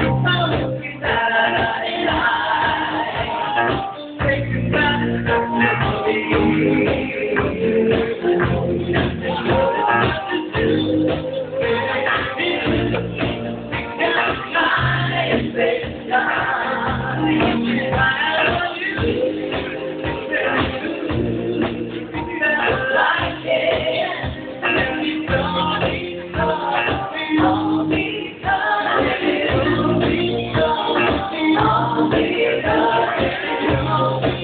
And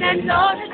that what